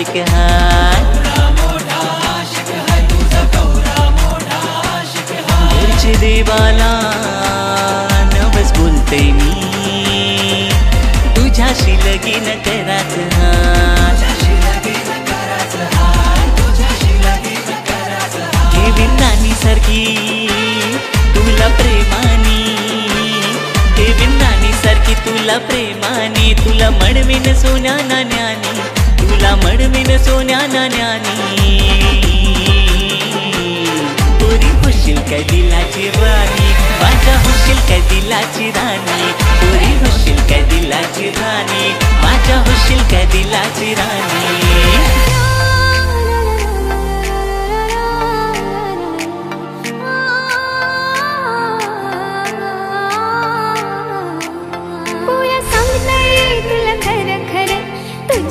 आशिक गौरा घरचे देवाला नवस बोलते मी. तुझ्याशी लगीन कराच ठेवीन नानी सारखी तुला प्रेमानी. ठेवीन नानी सारखी तुला प्रेमानी. तुला मडवीन सोन्या नाण्यानी. तुला मडवीन सोन्या नाण्यानी. पुरी होशील काय दिलाची राणी माझा होशील काय दिलाची राणी?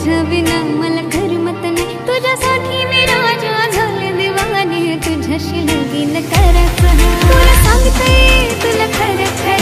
तुझ्या विना मला करमत नाही. तुझ्यासाठी मी राजा झाले दिवाने तुझ्याशी लगीन करत तुला सांगते तुला खरं खरं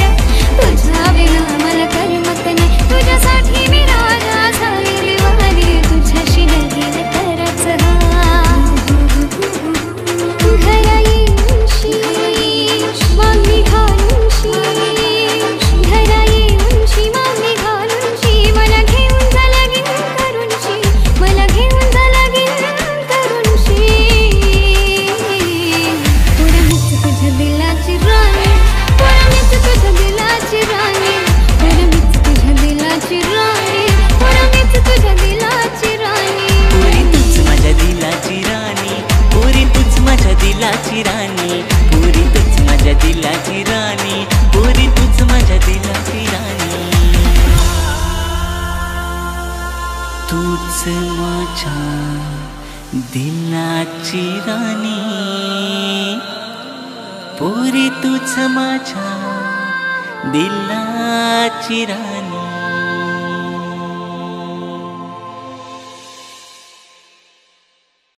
दिलाची राणी पुरी तूच माझ्या दिलाची राणी पुरी तूच माझ्या दिलाची राणी. तूच माझ्या दिलाची राणी पुरी तूच माझ्या दिलाची राणी.